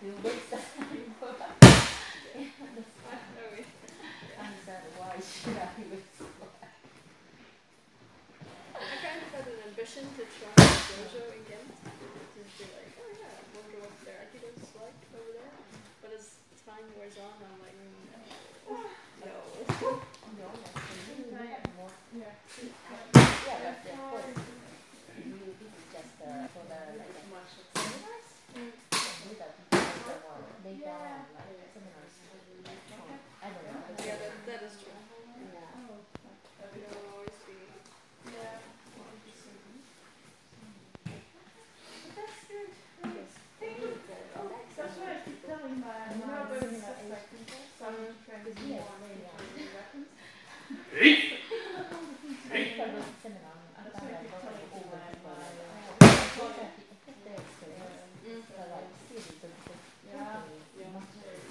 du växa. Oj. I'm sad why should I waste I kind of had an ambition to try dojo in Ghent. To be like, oh yeah, I wonder what their Aikido's like over there. But as time wears on, I'm like, mm, no. No. No, that's really more. Yeah. Yeah, that's of course. You, this is just uh, for the like Do that. It will always be. Yeah. But that's good. That's why I keep telling my No, no, but it's seminar just like age people. some trends Because we more are maybe yeah. for the weapons. If I go to seminar, I That's found why I out keep a lot telling of people my, like, my, oh, uh, these are the effect their experience. Mm. But like, still, the, the Yeah. company is Yeah.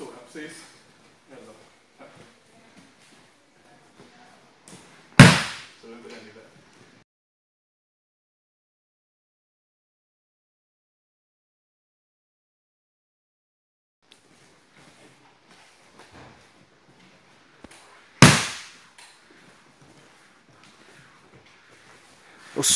står det, precis. Elda. Så det är inte. Och